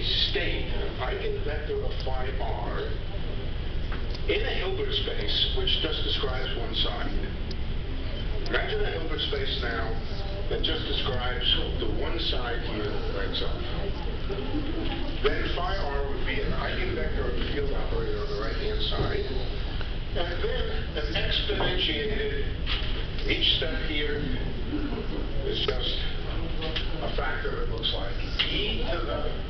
a state, an eigenvector of phi r, in a Hilbert space, which just describes one side. Imagine a Hilbert space now that just describes the one side here by itself. Then phi r would be an eigenvector of the field operator on the right-hand side. And then an exponentiated, each step here is just a factor that looks like e to the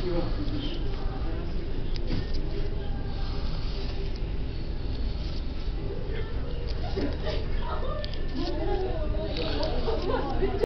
senhor.